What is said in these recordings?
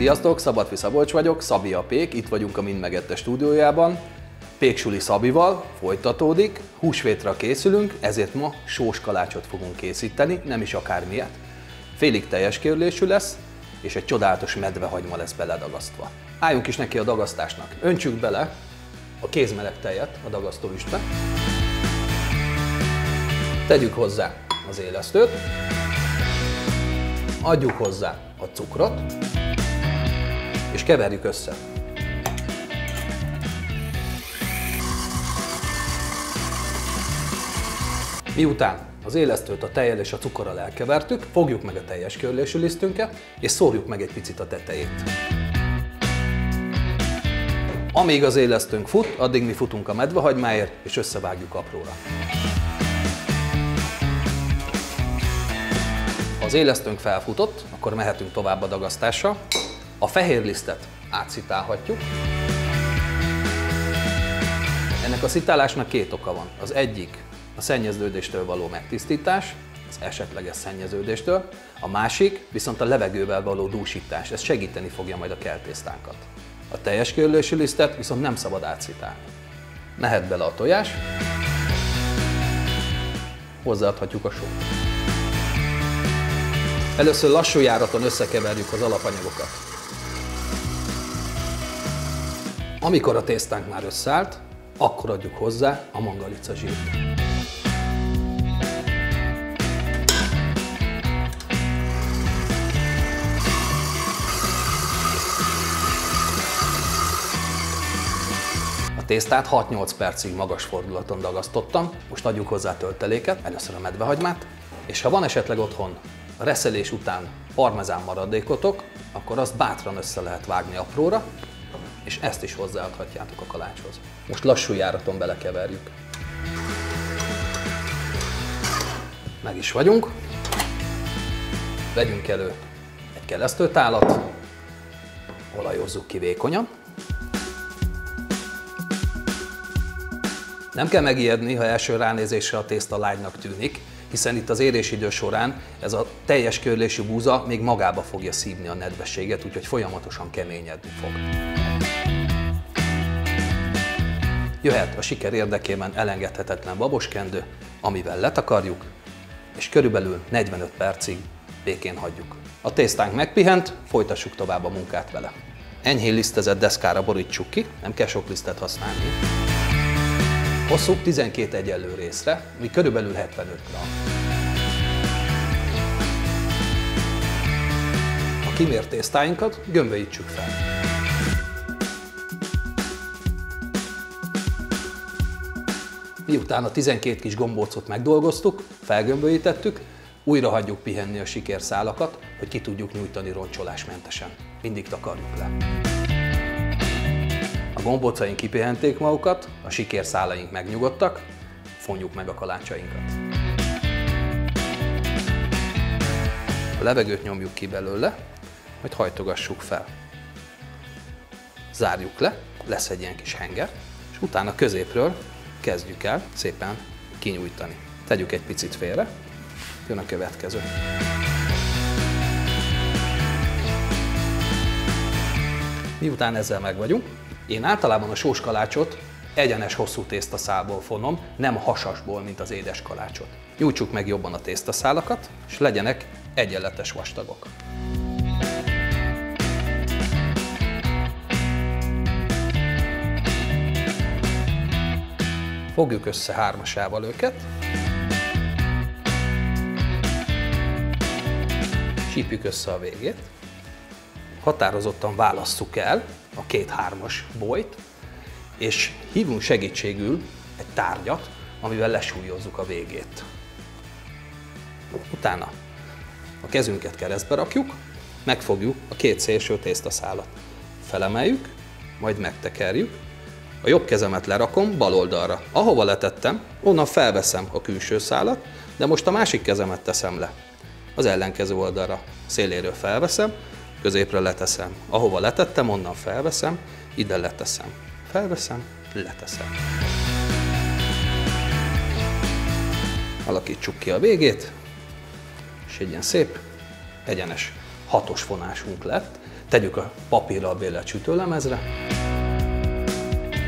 Sziasztok, Szabadfi Szabolcs vagyok, Szabi a Pék, itt vagyunk a Mind Megette stúdiójában. Péksuli Szabival folytatódik, húsvétra készülünk, ezért ma sós kalácsot fogunk készíteni, nem is akármilyet. Félig teljes kérlésű lesz, és egy csodálatos medvehagyma lesz beledagasztva. Álljunk is neki a dagasztásnak. Öntsük bele a kézmeleg tejet a dagasztóüstbe. Tegyük hozzá az élesztőt, adjuk hozzá a cukrot, és keverjük össze. Miután az élesztőt a tejjel és a cukorral elkevertük, fogjuk meg a teljes körlésű lisztünket, és szórjuk meg egy picit a tetejét. Amíg az élesztőnk fut, addig mi futunk a medvehagymáért, és összevágjuk apróra. Ha az élesztőnk felfutott, akkor mehetünk tovább a dagasztással. A fehér lisztet átszitálhatjuk. Ennek a szitálásnak két oka van. Az egyik a szennyeződéstől való megtisztítás, az esetleges szennyeződéstől, a másik viszont a levegővel való dúsítás, ez segíteni fogja majd a keltésztánkat. A teljes körülésű lisztet viszont nem szabad átszitálni. Mehet bele a tojás, hozzáadhatjuk a sót. Először lassú járaton összekeverjük az alapanyagokat. Amikor a tésztánk már összeállt, akkor adjuk hozzá a mangalica zsírt. tésztát 6-8 percig magas fordulaton dagasztottam, most adjuk hozzá tölteléket, először a medvehagymát, és ha van esetleg otthon reszelés után parmezán maradékotok, akkor azt bátran össze lehet vágni apróra, és ezt is hozzáadhatjátok a kalácshoz. Most lassú járaton belekeverjük. Meg is vagyunk. Vegyünk elő egy keresztőtálat, olajozzuk ki vékonyan. Nem kell megijedni, ha első ránézésre a tészta lágynak tűnik, hiszen itt az érésidő során ez a teljes körlésű búza még magába fogja szívni a nedvességet, úgyhogy folyamatosan keményedni fog. Jöhet a siker érdekében elengedhetetlen baboskendő, amivel letakarjuk, és körülbelül 45 percig békén hagyjuk. A tésztánk megpihent, folytassuk tovább a munkát vele. Enyhén lisztezett deszkára borítsuk ki, nem kell sok lisztet használni. Hosszuk 12 egyenlő részre, mi körülbelül 75 g. A kimért tésztáinkat gömbölyítsük fel. Miután a 12 kis gombócot megdolgoztuk, felgömbölyítettük, újra hagyjuk pihenni a sikérszálakat, hogy ki tudjuk nyújtani roncsolásmentesen. Mindig takarjuk le. A gombócaink kipihenték magukat, a sikérszálaink megnyugodtak, fonjuk meg a kalácsainkat. A levegőt nyomjuk ki belőle, majd hajtogassuk fel. Zárjuk le, lesz egy ilyen kis henger, és utána középről kezdjük el szépen kinyújtani. Tegyük egy picit félre, jön a következő. Miután ezzel meg vagyunk, én általában a sós kalácsot egyenes hosszú tésztaszálból fonom, nem hasasból, mint az édes kalácsot. Nyújtsuk meg jobban a tésztaszálakat, és legyenek egyenletes vastagok. Fogjuk össze hármasával őket. Sípjük össze a végét. Határozottan válasszuk el, a két-hármas bolyt, és hívunk segítségül egy tárgyat, amivel lesúlyozzuk a végét. Utána a kezünket keresztbe rakjuk, megfogjuk a két szélső tésztaszálat. Felemeljük, majd megtekerjük, a jobb kezemet lerakom bal oldalra. Ahova letettem, onnan felveszem a külső szálat, de most a másik kezemet teszem le. Az ellenkező oldalra széléről felveszem, középre leteszem. Ahova letettem, onnan felveszem, ide leteszem. Felveszem, leteszem. Alakítsuk ki a végét, és egy ilyen szép, egyenes, hatos vonásunk lett. tegyük a papírral bélelt sütőlemezre,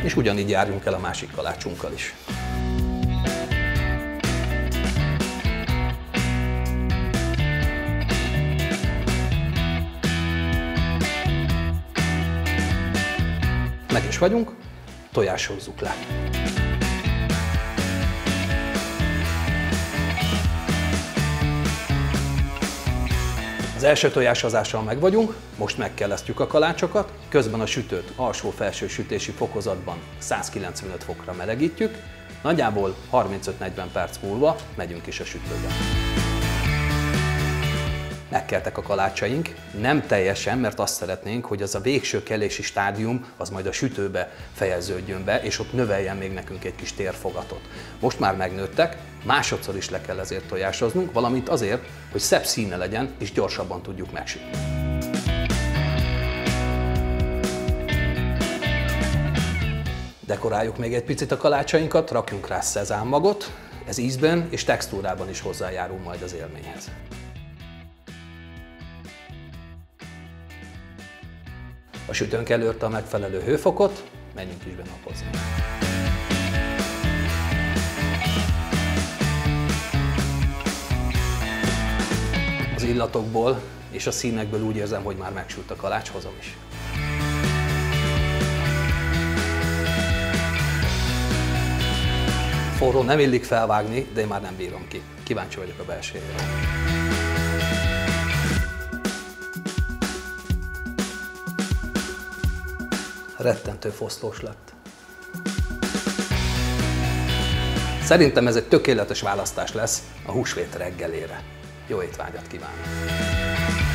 és ugyanígy járjunk el a másik kalácsunkkal is. Meg is vagyunk, tojásozzuk le. Az első tojásozással meg vagyunk, most megkelesztjük a kalácsokat, közben a sütőt alsó-felső sütési fokozatban 195 fokra melegítjük, nagyjából 35-40 perc múlva megyünk is a sütőbe. Megkeltek a kalácsaink, nem teljesen, mert azt szeretnénk, hogy az a végső kelési stádium az majd a sütőbe fejeződjön be, és ott növeljen még nekünk egy kis térfogatot. Most már megnőttek, másodszor is le kell ezért tojásoznunk, valamint azért, hogy szebb színe legyen, és gyorsabban tudjuk megsütni. Dekoráljuk még egy picit a kalácsainkat, rakjunk rá szezámmagot, ez ízben és textúrában is hozzájárul majd az élményhez. A sütőnk előtte a megfelelő hőfokot, menjünk is be napozni. Az illatokból és a színekből úgy érzem, hogy már megsült a kalács, hozom is. Forró nem illik felvágni, de én már nem bírom ki. Kíváncsi vagyok a belsejére. rettentő foszlós lett. Szerintem ez egy tökéletes választás lesz a húsvét reggelére. Jó étvágyat kívánok!